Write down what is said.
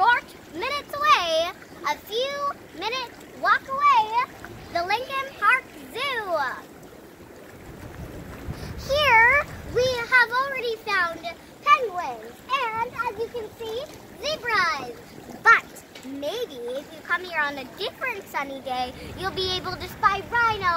Minutes away, a few minute walk away, the Lincoln Park Zoo. Here we have already found penguins and as you can see, zebras. But maybe if you come here on a different sunny day, you'll be able to spy rhinos